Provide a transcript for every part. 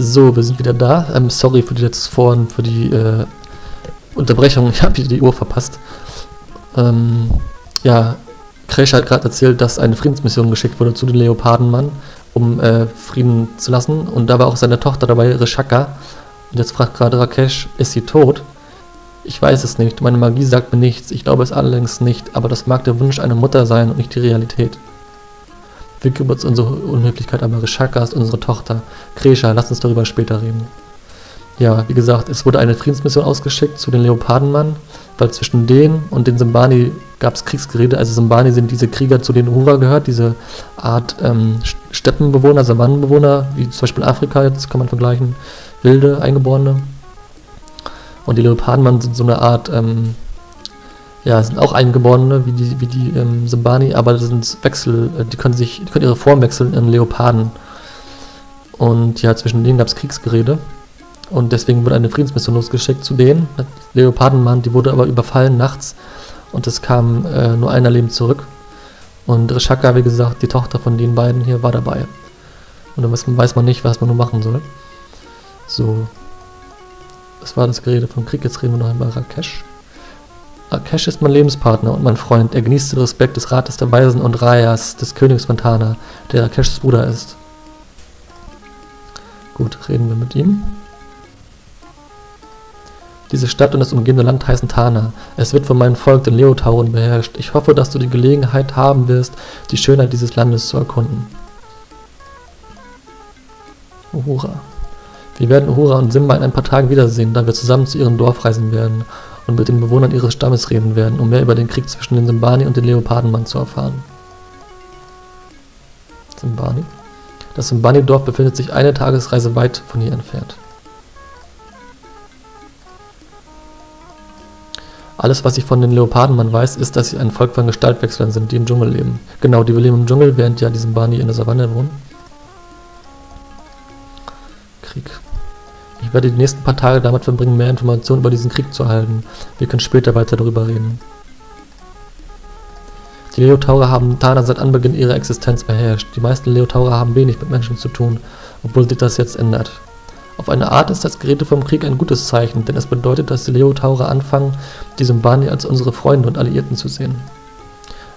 So, wir sind wieder da. Ähm, sorry für die letztes Vorhin, für die äh, Unterbrechung. Ich habe wieder die Uhr verpasst. Ähm, ja, Crash hat gerade erzählt, dass eine Friedensmission geschickt wurde zu den Leopardenmann, um äh, Frieden zu lassen. Und da war auch seine Tochter dabei, Rishaka. Und jetzt fragt gerade Rakesh, ist sie tot? Ich weiß es nicht. Meine Magie sagt mir nichts. Ich glaube es allerdings nicht. Aber das mag der Wunsch einer Mutter sein und nicht die Realität. Wir kümmern uns unsere Unhöflichkeit, aber Rishaka ist unsere Tochter. Kresha, lass uns darüber später reden. Ja, wie gesagt, es wurde eine Friedensmission ausgeschickt zu den Leopardenmann, weil zwischen denen und den Simbani gab es Kriegsgerede. Also Simbani sind diese Krieger, zu denen Hura gehört, diese Art ähm, Steppenbewohner, Savannenbewohner, wie zum Beispiel Afrika, jetzt kann man vergleichen, wilde, Eingeborene. Und die Leopardenmann sind so eine Art ähm, ja, sind auch Eingeborene, wie die, wie die ähm, Simbani, aber das sind Wechsel, äh, die können sich, die können ihre Form wechseln in Leoparden. Und ja, zwischen denen gab es Kriegsgerede. Und deswegen wurde eine Friedensmission losgeschickt zu denen. Leopardenmann, die wurde aber überfallen nachts und es kam äh, nur einer lebend zurück. Und Rishaka, wie gesagt, die Tochter von den beiden hier, war dabei. Und dann weiß man nicht, was man nur machen soll. So. Das war das Gerede vom Krieg. Jetzt reden wir noch einmal Rakesh. Akesh ist mein Lebenspartner und mein Freund. Er genießt den Respekt des Rates der Weisen und Rayas, des Königs von Tana, der Akeshs Bruder ist. Gut, reden wir mit ihm. Diese Stadt und das umgebende Land heißen Tana. Es wird von meinem Volk, den Leotauren, beherrscht. Ich hoffe, dass du die Gelegenheit haben wirst, die Schönheit dieses Landes zu erkunden. Uhura. Wir werden Uhura und Simba in ein paar Tagen wiedersehen, da wir zusammen zu ihrem Dorf reisen werden und mit den Bewohnern ihres Stammes reden werden, um mehr über den Krieg zwischen den Simbani und den Leopardenmann zu erfahren. Simbani? Das Simbani-Dorf befindet sich eine Tagesreise weit von hier entfernt. Alles, was ich von den Leopardenmann weiß, ist, dass sie ein Volk von Gestaltwechseln sind, die im Dschungel leben. Genau, die leben im Dschungel, während ja die Simbani in der Savanne wohnen. Krieg. Ich werde die nächsten paar Tage damit verbringen, mehr Informationen über diesen Krieg zu erhalten. Wir können später weiter darüber reden. Die Leotaurer haben Tana seit Anbeginn ihrer Existenz beherrscht. Die meisten Leotaurer haben wenig mit Menschen zu tun, obwohl sich das jetzt ändert. Auf eine Art ist das Gerede vom Krieg ein gutes Zeichen, denn es bedeutet, dass die Leotaurer anfangen, die Symbani als unsere Freunde und Alliierten zu sehen.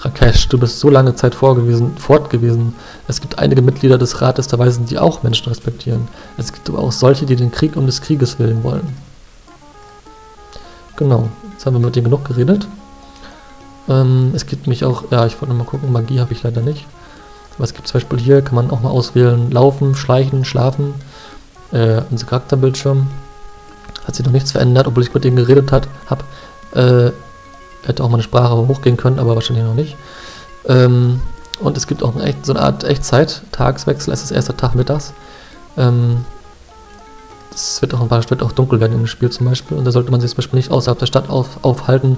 Rakesh, du bist so lange Zeit vorgewesen, fort gewesen. Es gibt einige Mitglieder des Rates der Weisen, die auch Menschen respektieren. Es gibt aber auch solche, die den Krieg um des Krieges willen wollen. Genau, jetzt haben wir mit denen genug geredet. Ähm, es gibt mich auch, ja, ich wollte mal gucken, Magie habe ich leider nicht. Aber es gibt zum Beispiel hier, kann man auch mal auswählen, Laufen, Schleichen, Schlafen. Äh, unser Charakterbildschirm hat sich noch nichts verändert, obwohl ich mit denen geredet habe. Äh, Hätte auch meine Sprache hochgehen können, aber wahrscheinlich noch nicht. Ähm, und es gibt auch eine echt, so eine Art Echtzeit, Tageswechsel, es ist erster Tag mittags. Ähm, es wird auch, wird auch dunkel werden im Spiel zum Beispiel und da sollte man sich zum Beispiel nicht außerhalb der Stadt auf, aufhalten,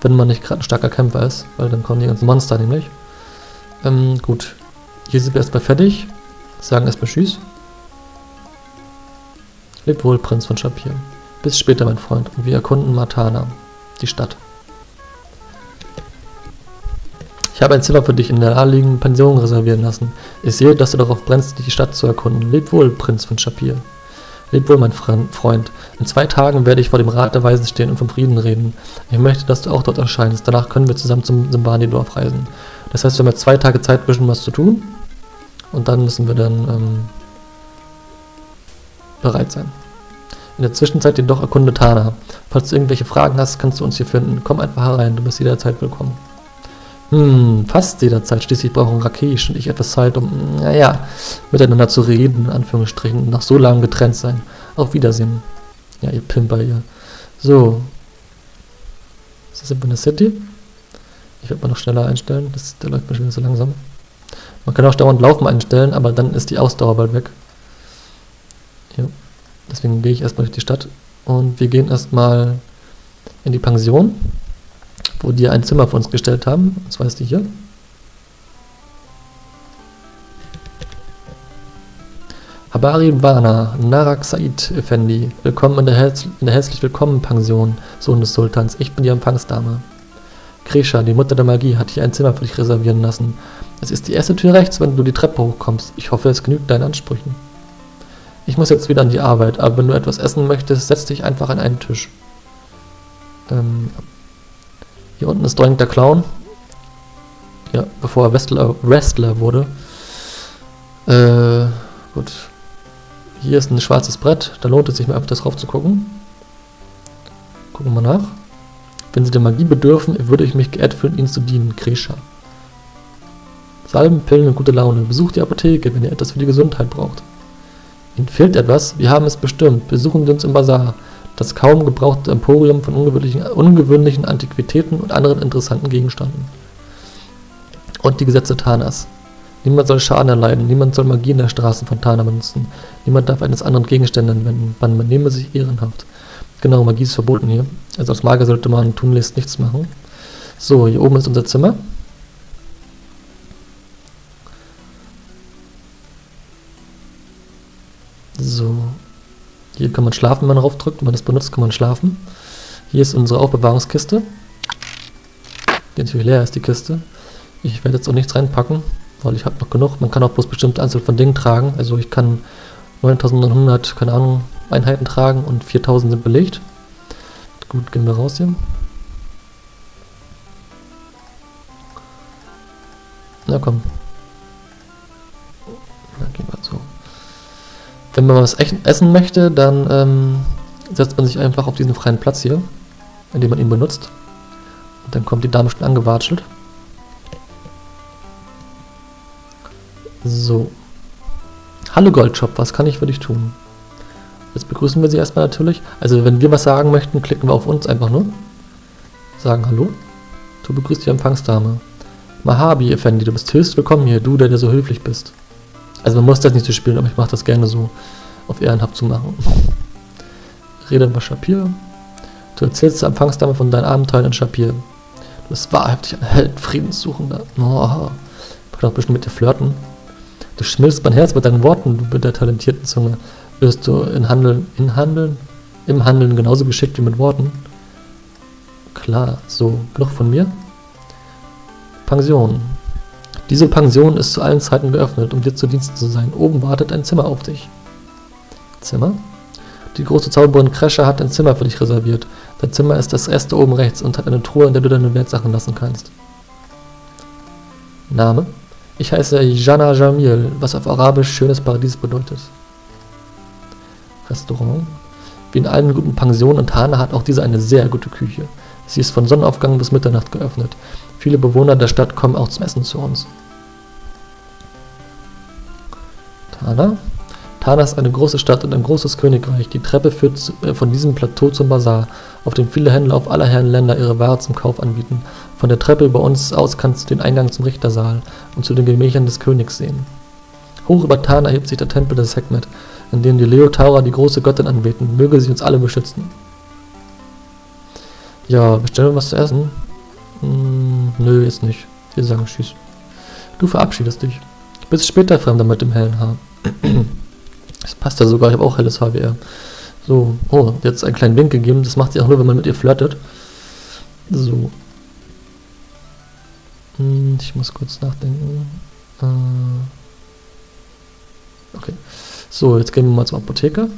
wenn man nicht gerade ein starker Kämpfer ist, weil dann kommen die ganzen Monster nämlich. Ähm, gut, hier sind wir erstmal fertig, sagen erstmal Tschüss. Leb wohl, Prinz von Shapir. Bis später, mein Freund, und wir erkunden Matana, die Stadt. Ich habe ein Zimmer für dich in der naheliegenden Pension reservieren lassen. Ich sehe, dass du darauf brennst, die Stadt zu erkunden. Leb wohl, Prinz von Shapir. Leb wohl, mein Freund. In zwei Tagen werde ich vor dem Rat der Weisen stehen und vom Frieden reden. Ich möchte, dass du auch dort erscheinst. Danach können wir zusammen zum Simbani-Dorf reisen. Das heißt, wir haben jetzt zwei Tage Zeit, ein bisschen was zu tun. Und dann müssen wir dann ähm, bereit sein. In der Zwischenzeit jedoch erkunde Tana. Falls du irgendwelche Fragen hast, kannst du uns hier finden. Komm einfach herein, du bist jederzeit willkommen. Hm, fast jederzeit. Schließlich brauchen Rakesh und ich etwas Zeit, um, naja, miteinander zu reden, in Anführungsstrichen, nach so langem getrennt sein. Auf Wiedersehen. Ja, ihr Pimper hier. So. Ist das in der City? Ich werde mal noch schneller einstellen. Das, der läuft schon so langsam. Man kann auch dauernd Laufen einstellen, aber dann ist die Ausdauer bald weg. Ja. Deswegen gehe ich erstmal durch die Stadt. Und wir gehen erstmal in die Pension wo die ein Zimmer für uns gestellt haben. Zwar ist die hier. Habari Bana, Narak Said Effendi, willkommen in der, in der herzlich willkommen Pension, Sohn des Sultans. Ich bin die Empfangsdame. Kresha, die Mutter der Magie, hat hier ein Zimmer für dich reservieren lassen. Es ist die erste Tür rechts, wenn du die Treppe hochkommst. Ich hoffe, es genügt deinen Ansprüchen. Ich muss jetzt wieder an die Arbeit, aber wenn du etwas essen möchtest, setz dich einfach an einen Tisch. Ähm, hier unten ist dringend der Clown. Ja, bevor er Wrestler, Wrestler wurde. Äh, gut. Hier ist ein schwarzes Brett, da lohnt es sich mal öfters drauf zu gucken. Gucken wir nach. Wenn Sie der Magie bedürfen, würde ich mich geehrt fühlen, Ihnen zu dienen, Kresha. Salben, Pillen und gute Laune. Besucht die Apotheke, wenn ihr etwas für die Gesundheit braucht. Ihnen fehlt etwas? Wir haben es bestimmt. Besuchen Sie uns im Bazar. Das kaum gebrauchte Emporium von ungewöhnlichen, ungewöhnlichen Antiquitäten und anderen interessanten Gegenständen. Und die Gesetze Tanas. Niemand soll Schaden erleiden, niemand soll Magie in der Straße von Tana benutzen. Niemand darf eines anderen Gegenstände anwenden. Man nehme sich ehrenhaft. Genau, Magie ist verboten hier. Also als Magier sollte man tunlichst nichts machen. So, hier oben ist unser Zimmer. Hier kann man schlafen, wenn man darauf drückt. Wenn man das benutzt, kann man schlafen. Hier ist unsere Aufbewahrungskiste. Die natürlich leer ist, die Kiste. Ich werde jetzt auch nichts reinpacken, weil ich habe noch genug. Man kann auch bloß bestimmte Anzahl von Dingen tragen. Also ich kann 9900, keine Ahnung, Einheiten tragen und 4000 sind belegt. Gut, gehen wir raus hier. Na komm. Wenn man was essen möchte, dann ähm, setzt man sich einfach auf diesen freien Platz hier, indem man ihn benutzt. Und dann kommt die Dame schon angewatschelt. So. Hallo Goldshop, was kann ich für dich tun? Jetzt begrüßen wir sie erstmal natürlich. Also wenn wir was sagen möchten, klicken wir auf uns einfach nur. Sagen Hallo. Du begrüßt die Empfangsdame. Mahabi, Effendi, du bist höchst willkommen hier, du, der dir so höflich bist. Also man muss das nicht so spielen, aber ich mache das gerne so auf ehrenhaft zu machen. Rede über Shapir. Du erzählst der Empfangsdame von deinen Abenteuern in Shapir. Du bist wahrhaftig ein Held, Friedenssuchender. Oh, ich kann auch bestimmt mit dir flirten. Du schmilzt mein Herz mit deinen Worten, du mit der talentierten Zunge. Wirst du in Handeln, in Handeln, im Handeln genauso geschickt wie mit Worten? Klar, so, genug von mir. Pension. Diese Pension ist zu allen Zeiten geöffnet, um dir zu Diensten zu sein. Oben wartet ein Zimmer auf dich. Zimmer? Die große Zauberin Crescher hat ein Zimmer für dich reserviert. Dein Zimmer ist das erste oben rechts und hat eine Truhe, in der du deine Wertsachen lassen kannst. Name? Ich heiße Jana Jamil, was auf Arabisch schönes Paradies bedeutet. Restaurant. Wie in allen guten Pensionen in Tana hat auch diese eine sehr gute Küche. Sie ist von Sonnenaufgang bis Mitternacht geöffnet. Viele Bewohner der Stadt kommen auch zum Essen zu uns. Tana. Tana ist eine große Stadt und ein großes Königreich. Die Treppe führt äh, von diesem Plateau zum Bazar, auf dem viele Händler auf aller Herren Länder ihre Ware zum Kauf anbieten. Von der Treppe über uns aus kannst du den Eingang zum Richtersaal und zu den Gemächern des Königs sehen. Hoch über Tarn erhebt sich der Tempel des Sekhmet, in dem die Leotaura die große Göttin anbeten. Möge sie uns alle beschützen. Ja, bestellen wir was zu essen? Hm, nö, jetzt nicht. Wir sagen Tschüss. Du verabschiedest dich. Bis später, Fremder mit dem hellen Haar. Das passt ja sogar, ich habe auch helles er. So, oh, jetzt einen kleinen Wink gegeben. Das macht sie auch nur, wenn man mit ihr flirtet. So. Hm, ich muss kurz nachdenken. Äh, okay. So, jetzt gehen wir mal zur Apotheke.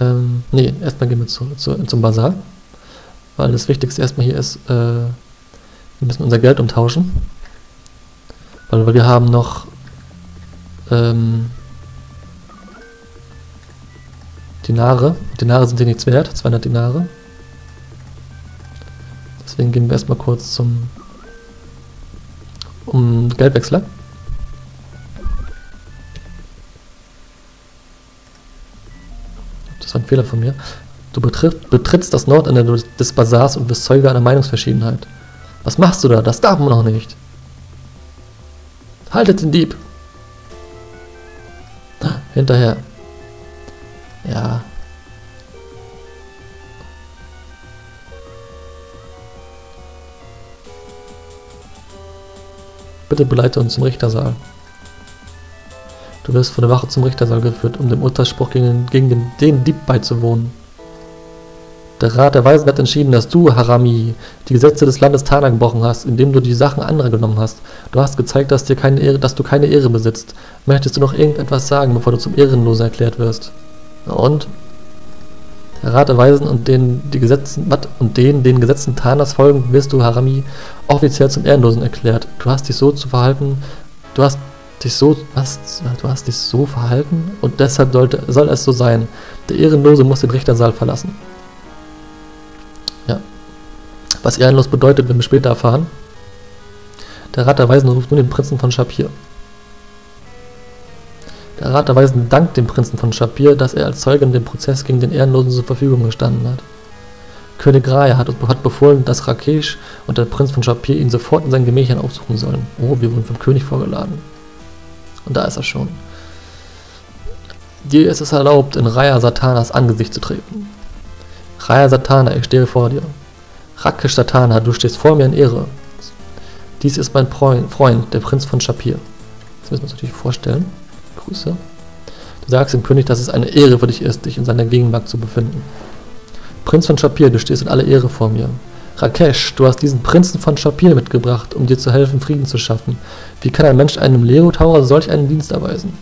Ähm, nee, erstmal gehen wir zu, zu, zum Bazar. Weil das Wichtigste erstmal hier ist, äh, wir müssen unser Geld umtauschen. Weil, wir haben noch ähm, Dinare. Dinare sind hier nichts wert, 200 Dinare. Deswegen gehen wir erstmal kurz zum um Geldwechsler. Das war ein Fehler von mir. Du betritt, betrittst das Nordende des Bazars und wirst Zeuge einer Meinungsverschiedenheit. Was machst du da? Das darf man noch nicht. Haltet den Dieb! Hinterher. Ja, Bitte beleite uns zum Richtersaal. Du wirst von der Wache zum Richtersaal geführt, um dem Urteilsspruch gegen, gegen den, den Dieb beizuwohnen. Der Rat der Weisen hat entschieden, dass du, Harami, die Gesetze des Landes Tana gebrochen hast, indem du die Sachen anderer genommen hast. Du hast gezeigt, dass, dir keine Ehre, dass du keine Ehre besitzt. Möchtest du noch irgendetwas sagen, bevor du zum Ehrenlosen erklärt wirst? Und? Der Rat der Weisen und den, die Gesetzen, und den, den Gesetzen Tanas folgen, wirst du, Harami, offiziell zum Ehrenlosen erklärt. Du hast dich so zu verhalten, du hast dich so, was, du hast dich so verhalten und deshalb sollte, soll es so sein. Der Ehrenlose muss den Richtersaal verlassen. Was ehrenlos bedeutet, werden wir später erfahren. Der Rat der Weisen ruft nun den Prinzen von Shapir. Der Rat der Weisen dankt dem Prinzen von Shapir, dass er als Zeuge in dem Prozess gegen den Ehrenlosen zur Verfügung gestanden hat. König Raya hat, hat befohlen, dass Rakesh und der Prinz von Shapir ihn sofort in seinen Gemächern aufsuchen sollen. Oh, wir wurden vom König vorgeladen. Und da ist er schon. Dir ist es erlaubt, in Raya Satanas Angesicht zu treten. Raya Satana, ich stehe vor dir. Rakesh Satana, du stehst vor mir in Ehre. Dies ist mein Freund, der Prinz von Shapir. Das müssen wir uns natürlich vorstellen. Grüße. Du sagst dem König, dass es eine Ehre für dich ist, dich in seiner Gegenwart zu befinden. Prinz von Shapir, du stehst in aller Ehre vor mir. Rakesh, du hast diesen Prinzen von Shapir mitgebracht, um dir zu helfen, Frieden zu schaffen. Wie kann ein Mensch einem Lero-Tower solch einen Dienst erweisen?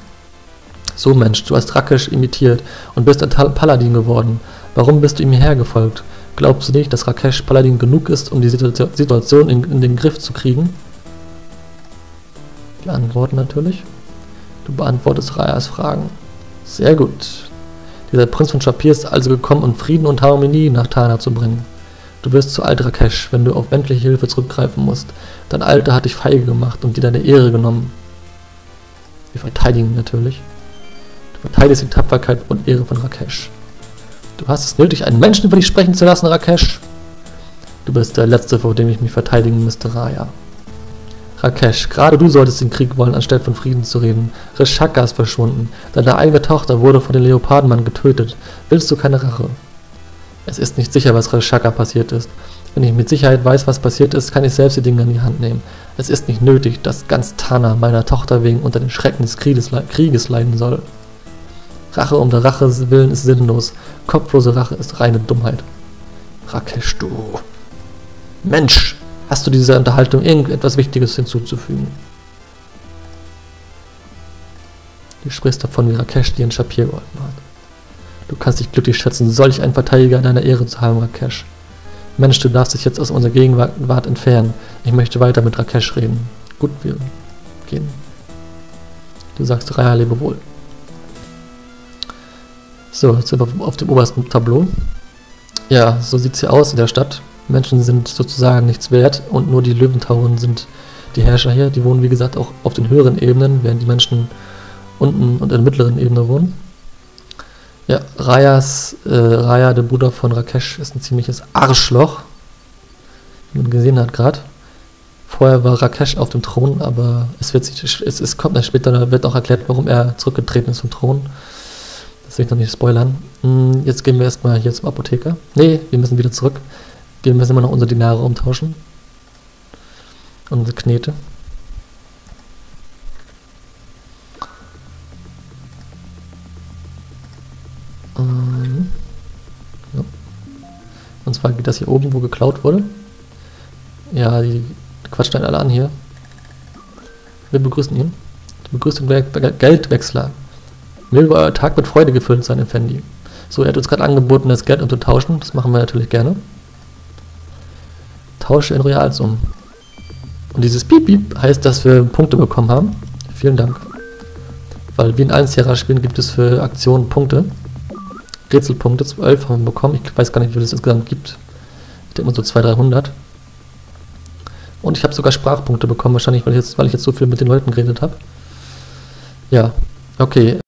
So Mensch, du hast Rakesh imitiert und bist ein Paladin geworden. Warum bist du ihm hierher gefolgt? Glaubst du nicht, dass Rakesh Paladin genug ist, um die Situation in, in den Griff zu kriegen? Die Antworten natürlich. Du beantwortest Rayas Fragen. Sehr gut. Dieser Prinz von Shapir ist also gekommen, um Frieden und Harmonie nach Tana zu bringen. Du wirst zu alt Rakesh, wenn du auf menschliche Hilfe zurückgreifen musst. Dein Alter hat dich feige gemacht und dir deine Ehre genommen. Wir verteidigen natürlich. Du verteidigst die Tapferkeit und Ehre von Rakesh. Du hast es nötig, einen Menschen über dich sprechen zu lassen, Rakesh. Du bist der Letzte, vor dem ich mich verteidigen müsste, Raya. Rakesh, gerade du solltest den Krieg wollen, anstatt von Frieden zu reden. Rishaka ist verschwunden. Deine eigene Tochter wurde von den Leopardenmann getötet. Willst du keine Rache? Es ist nicht sicher, was Rishaka passiert ist. Wenn ich mit Sicherheit weiß, was passiert ist, kann ich selbst die Dinge in die Hand nehmen. Es ist nicht nötig, dass ganz Tana meiner Tochter wegen unter den Schrecken des Krieges, Krieges leiden soll. Rache um der Rache willen ist sinnlos. Kopflose Rache ist reine Dummheit. Rakesh, du. Mensch, hast du dieser Unterhaltung irgendetwas Wichtiges hinzuzufügen? Du sprichst davon, wie Rakesh dir in Shapir geholfen hat. Du kannst dich glücklich schätzen, solch einen Verteidiger in deiner Ehre zu haben, Rakesh. Mensch, du darfst dich jetzt aus unserer Gegenwart entfernen. Ich möchte weiter mit Rakesh reden. Gut, wir gehen. Du sagst Raya, lebe wohl. So, jetzt sind wir auf dem obersten Tableau. Ja, so sieht es hier aus in der Stadt. Menschen sind sozusagen nichts wert und nur die Löwentauren sind die Herrscher hier. Die wohnen, wie gesagt, auch auf den höheren Ebenen, während die Menschen unten und in der mittleren Ebene wohnen. Ja, Rayas, äh, Raya, der Bruder von Rakesh, ist ein ziemliches Arschloch. Wie man gesehen hat gerade. Vorher war Rakesh auf dem Thron, aber es, wird sich, es, es kommt dann später, wird auch erklärt, warum er zurückgetreten ist vom Thron. Das will ich noch nicht spoilern. Hm, jetzt gehen wir erstmal hier zum Apotheker. Nee, wir müssen wieder zurück. Wir müssen immer noch unsere Dinare umtauschen. Unsere Knete. Und zwar geht das hier oben, wo geklaut wurde. Ja, die quatschen dann alle an hier. Wir begrüßen ihn. Die Begrüßung Geldwechsler. Will euer Tag mit Freude gefüllt sein, Effendi. So, er hat uns gerade angeboten, das Geld umzutauschen. Das machen wir natürlich gerne. Tausche in Reals um. Und dieses Piep Piep heißt, dass wir Punkte bekommen haben. Vielen Dank. Weil wie in allen Sierra-Spielen gibt es für Aktionen Punkte. Rätselpunkte, 12 haben wir bekommen. Ich weiß gar nicht, wie viel es insgesamt gibt. Ich denke mal so 200, 300. Und ich habe sogar Sprachpunkte bekommen, wahrscheinlich, weil ich, jetzt, weil ich jetzt so viel mit den Leuten geredet habe. Ja, okay.